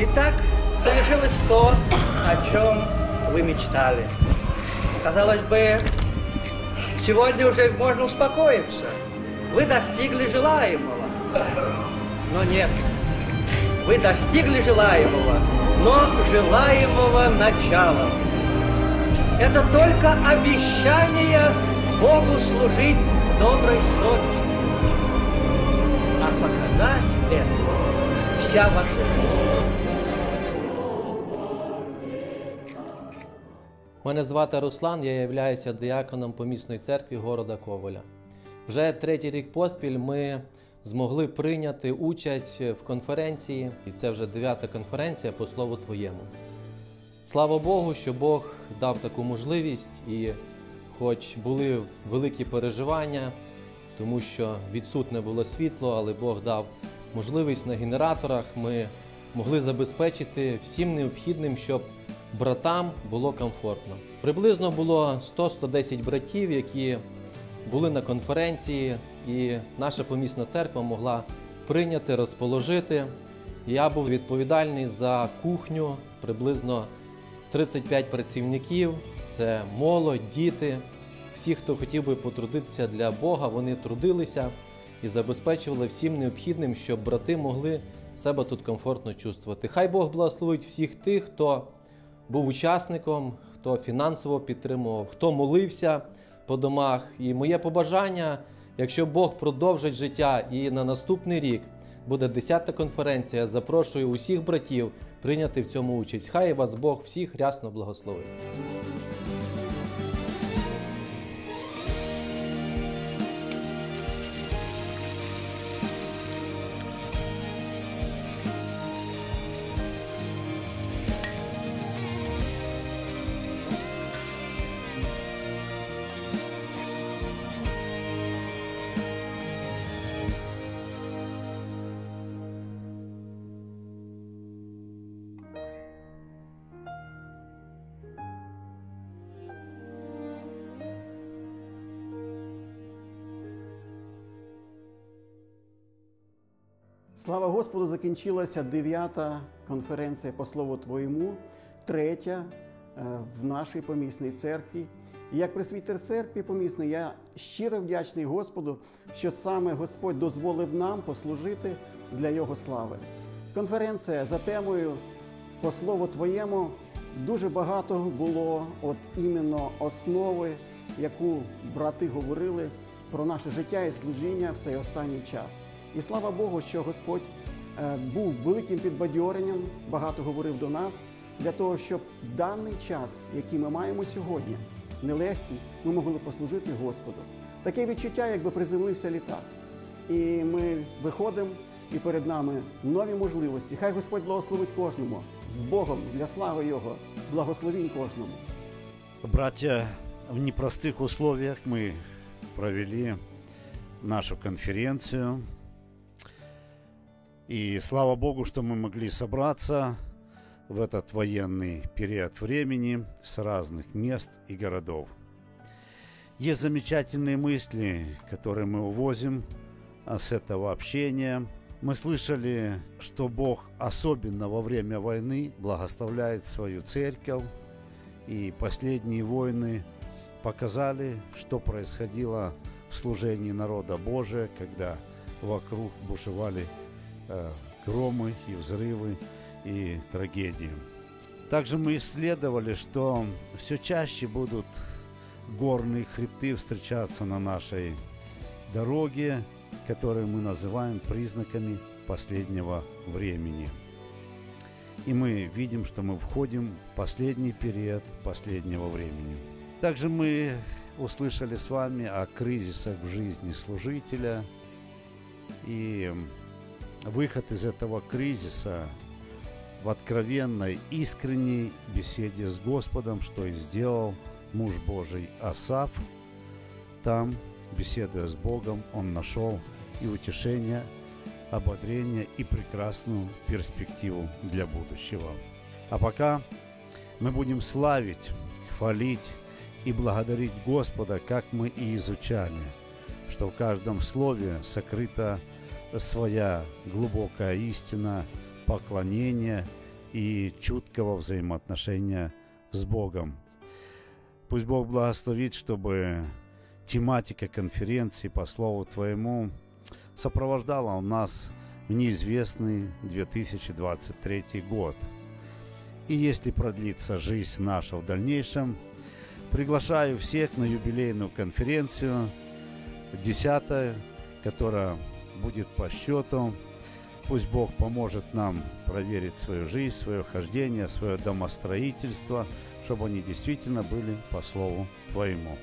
Итак, совершилось то, о чем вы мечтали. Казалось бы, сегодня уже можно успокоиться. Вы достигли желаемого. Но нет. Вы достигли желаемого, но желаемого начала. Это только обещание Богу служить доброй совестью. А показать это вся ваша жизнь. Мене звати Руслан, я являюся діаконом помісної церкви города Коваля. Вже третій рік поспіль ми змогли прийняти участь в конференції, і це вже дев'ята конференція по слову Твоєму. Слава Богу, що Бог дав таку можливість, і хоч були великі переживання, тому що відсутне було світло, але Бог дав можливість на генераторах. Ми могли забезпечити всім необхідним, щоб братам було комфортно. Приблизно було 100-110 братів, які були на конференції, і наша помісна церква могла прийняти, розположити. Я був відповідальний за кухню, приблизно 35 працівників. Це молодь, діти. Всі, хто хотів би потрудитися для Бога, вони трудилися і забезпечували всім необхідним, щоб брати могли себе тут комфортно чувствувати. Хай Бог благословить всіх тих, хто був учасником, хто фінансово підтримував, хто молився по домах. І моє побажання, якщо Бог продовжить життя і на наступний рік буде 10-та конференція, запрошую усіх братів прийняти в цьому участь. Хай вас Бог всіх рясно благословить. Слава Господу! Закінчилася дев'ята конференція по слову Твоєму, третя е, в нашій помісній церкві. І як пресвітер церкви помісної, я щиро вдячний Господу, що саме Господь дозволив нам послужити для Його слави. Конференція за темою по слову Твоєму дуже багато було от іменно основи, яку брати говорили про наше життя і служіння в цей останній час. І слава Богу, що Господь е, був великим підбадьоренням, багато говорив до нас для того, щоб даний час, який ми маємо сьогодні, нелегкий, ми могли послужити Господу. Таке відчуття, якби приземлився літак. І ми виходимо, і перед нами нові можливості. Хай Господь благословить кожному з Богом для слави Його, благословінь кожному. Братья, в непростых условиях мы провели нашу конференцию. И слава Богу, что мы могли собраться в этот военный период времени с разных мест и городов. Есть замечательные мысли, которые мы увозим а, с этого общения. Мы слышали, что Бог особенно во время войны благословляет свою церковь, и последние войны показали, что происходило в служении народа Божия, когда вокруг бушевали громы и взрывы и трагедии. Также мы исследовали, что все чаще будут горные хребты встречаться на нашей дороге, которые мы называем признаками последнего времени. И мы видим, что мы входим в последний период последнего времени. Также мы услышали с вами о кризисах в жизни служителя и выход из этого кризиса в откровенной, искренней беседе с Господом, что и сделал муж Божий Асав. Там, беседуя с Богом, он нашел и утешение, ободрение и прекрасную перспективу для будущего. А пока мы будем славить, хвалить и благодарить Господа, как мы и изучали, что в каждом слове сокрыта своя глубокая истина, поклонение и чуткого взаимоотношения с Богом. Пусть Бог благословит, чтобы тематика конференции по Слову Твоему сопровождала у нас в неизвестный 2023 год. И если продлится жизнь наша в дальнейшем, приглашаю всех на юбилейную конференцию, десятая, которая будет по счету. Пусть Бог поможет нам проверить свою жизнь, свое хождение, свое домостроительство, чтобы они действительно были по Слову Твоему.